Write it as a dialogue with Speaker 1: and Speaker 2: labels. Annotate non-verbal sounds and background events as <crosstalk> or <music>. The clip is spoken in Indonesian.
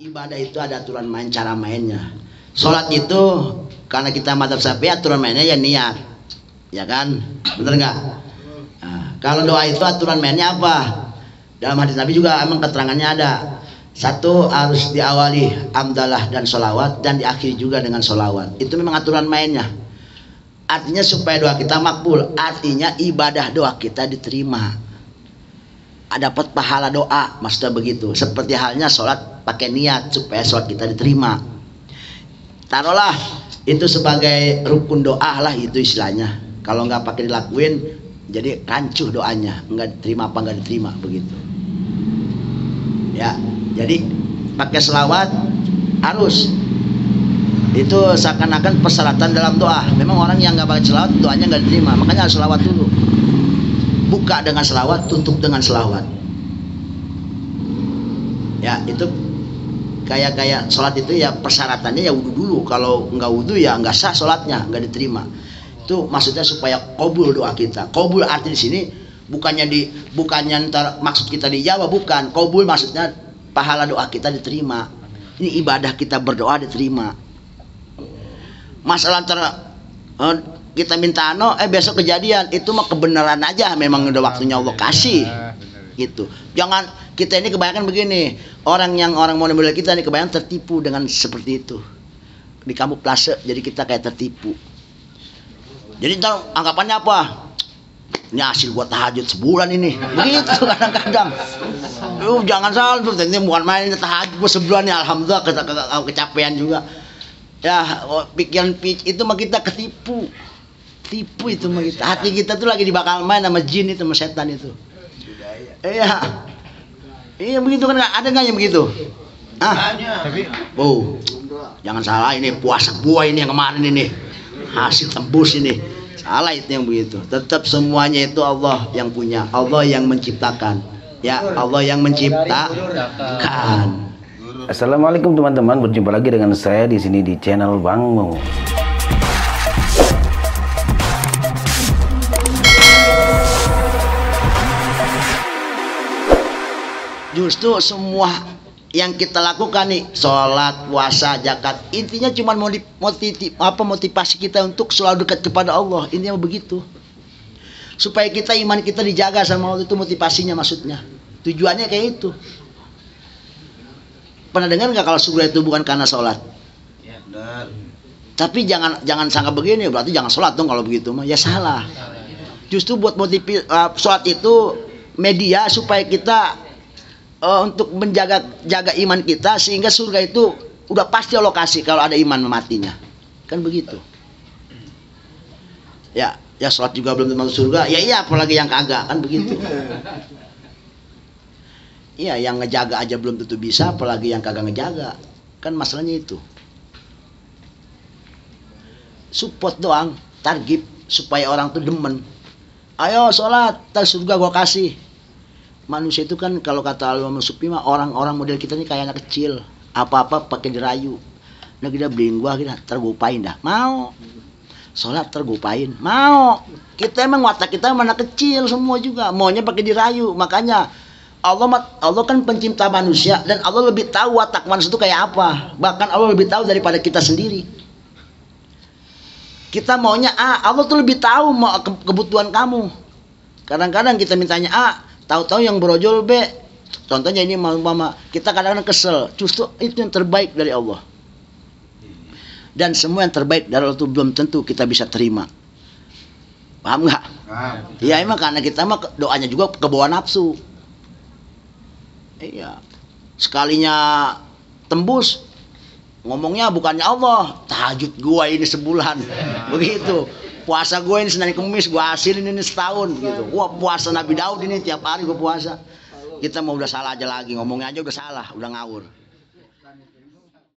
Speaker 1: ibadah itu ada aturan main cara mainnya. Sholat itu karena kita madzhab syafi'i aturan mainnya ya niat. Ya kan? Bener nggak? Nah, kalau doa itu aturan mainnya apa? Dalam hadis Nabi juga emang keterangannya ada. Satu harus diawali amdalah dan solawat dan diakhiri juga dengan solawat itu memang aturan mainnya. Artinya supaya doa kita makbul artinya ibadah doa kita diterima dapat pahala doa maksudnya begitu. Seperti halnya sholat pakai niat supaya sholat kita diterima. Taruhlah itu sebagai rukun doa lah itu istilahnya. Kalau nggak pakai dilakuin jadi rancuh doanya. Nggak diterima apa nggak diterima begitu. Ya jadi pakai selawat harus. Itu seakan-akan persyaratan dalam doa. Memang orang yang nggak pakai selawat doanya nggak diterima. Makanya harus selawat dulu buka dengan selawat tutup dengan selawat. Ya itu kayak kayak sholat itu ya persyaratannya ya wudhu dulu. Kalau nggak wudhu ya nggak sah sholatnya nggak diterima. Itu maksudnya supaya kobul doa kita. Kobul arti di sini bukannya di bukannya ntar maksud kita dijawab bukan. Kobul maksudnya pahala doa kita diterima. Ini ibadah kita berdoa diterima. Masalah antara eh, kita minta ano eh besok kejadian. Itu mah kebenaran aja. Memang udah waktunya Allah kasih. gitu. Jangan kita ini kebanyakan begini. Orang yang orang model kita ini kebanyakan tertipu dengan seperti itu. Di kamu plase jadi kita kayak tertipu. Jadi ntar anggapannya apa? Ini hasil buat tahajud sebulan ini. Begitu <laughs> kadang-kadang. Uh, jangan salah tuh ini bukan main tahajud gua sebulan ya alhamdulillah ke, ke, ke, kecapean juga. Ya oh, pikiran itu mah kita ketipu tipu itu mah kita hati kita tuh lagi dibakal main sama jin itu sama setan itu. Iya. Iya begitu kan? Ada nggak yang begitu? Ah tapi oh jangan salah ini puasa gua ini yang kemarin ini. Hasil tembus ini. Salah itu yang begitu. Tetap semuanya itu Allah yang punya. Allah yang menciptakan. Ya Allah yang menciptakan.
Speaker 2: Assalamualaikum teman-teman. Berjumpa lagi dengan saya di sini di channel Bang Mo
Speaker 1: justru semua yang kita lakukan nih sholat puasa zakat intinya cuma motivasi apa motivasi kita untuk selalu dekat kepada Allah. Intinya begitu. Supaya kita iman kita dijaga sama Allah itu motivasinya maksudnya. Tujuannya kayak itu. Pernah dengar nggak kalau surga itu bukan karena sholat? Ya, benar. tapi jangan jangan sangka begini berarti jangan sholat dong kalau begitu mah. Ya salah. Justru buat motivasi uh, sholat itu media supaya kita uh, untuk menjaga jaga iman kita sehingga surga itu udah pasti lokasi kalau ada iman mematinya kan begitu. Ya ya sholat juga belum masuk surga. Ya iya apalagi yang kagak kan begitu. Iya yang ngejaga aja belum tentu bisa apalagi yang kagak ngejaga. Kan masalahnya itu. Support doang target supaya orang tuh demen. Ayo sholat tar surga gua kasih manusia itu kan kalau kata Al-Imam Supi mah orang-orang model kita ini kayak anak kecil. Apa-apa pakai dirayu nah kita beliin gua kita tergupain dah. Mau. Sholat tergupain. Mau. Kita emang watak kita mana kecil semua juga. Maunya pakai dirayu makanya Allah Allah kan pencipta manusia dan Allah lebih tahu watak manusia itu kayak apa. Bahkan Allah lebih tahu daripada kita sendiri. Kita maunya A Allah tuh lebih tahu mau kebutuhan kamu. Kadang-kadang kita mintanya A tahu-tahu yang brojol B contohnya ini mama kita kadang-kadang kesel. Justru itu yang terbaik dari Allah. Dan semua yang terbaik dari Allah itu belum tentu kita bisa terima. Paham nggak? Iya emang karena kita mah doanya juga ke bawah nafsu. Iya. Sekalinya tembus. Ngomongnya bukannya Allah. Tahajud gua ini sebulan. Begitu puasa gue ini Senin Kemis gue hasilin ini setahun gitu. Wah puasa Nabi Daud ini tiap hari gue puasa. Kita mau udah salah aja lagi ngomongnya aja udah salah udah ngawur